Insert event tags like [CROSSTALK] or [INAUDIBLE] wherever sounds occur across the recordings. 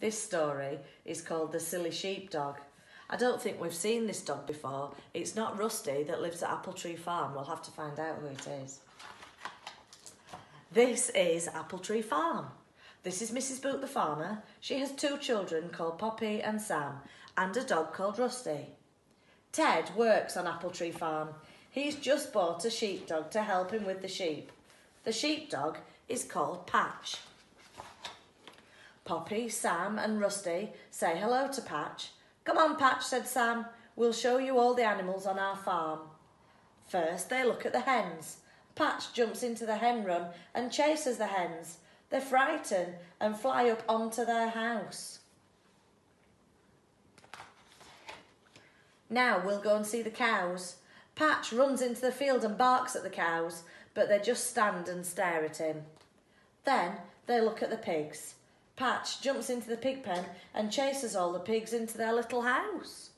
This story is called The Silly Sheepdog. I don't think we've seen this dog before. It's not Rusty that lives at Apple Tree Farm. We'll have to find out who it is. This is Apple Tree Farm. This is Mrs. Boot the farmer. She has two children called Poppy and Sam and a dog called Rusty. Ted works on Apple Tree Farm. He's just bought a sheepdog to help him with the sheep. The sheepdog is called Patch. Poppy, Sam and Rusty say hello to Patch. Come on, Patch, said Sam. We'll show you all the animals on our farm. First, they look at the hens. Patch jumps into the hen run and chases the hens. They're frightened and fly up onto their house. Now we'll go and see the cows. Patch runs into the field and barks at the cows, but they just stand and stare at him. Then they look at the pigs. Patch jumps into the pig pen and chases all the pigs into their little house.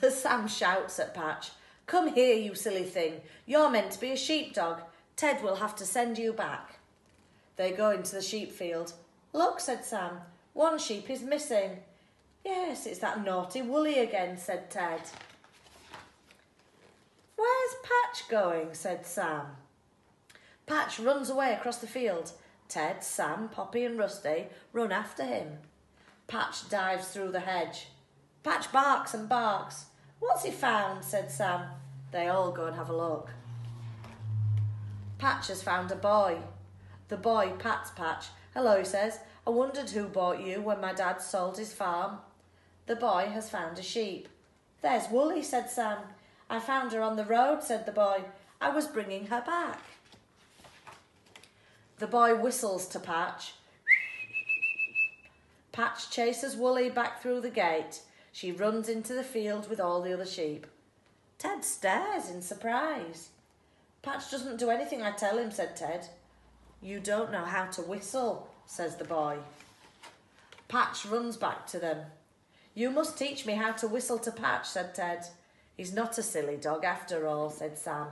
[LAUGHS] Sam shouts at Patch, Come here, you silly thing. You're meant to be a sheepdog. Ted will have to send you back. They go into the sheep field. Look, said Sam, one sheep is missing. Yes, it's that naughty Woolly again, said Ted. Where's Patch going? said Sam. Patch runs away across the field. Ted, Sam, Poppy and Rusty run after him. Patch dives through the hedge. Patch barks and barks. What's he found? said Sam. They all go and have a look. Patch has found a boy. The boy pats Patch. Hello, he says. I wondered who bought you when my dad sold his farm. The boy has found a sheep. There's Woolly, said Sam. I found her on the road, said the boy. I was bringing her back. The boy whistles to Patch. Patch chases Woolly back through the gate. She runs into the field with all the other sheep. Ted stares in surprise. Patch doesn't do anything I tell him, said Ted. You don't know how to whistle, says the boy. Patch runs back to them. You must teach me how to whistle to Patch, said Ted. He's not a silly dog after all, said Sam.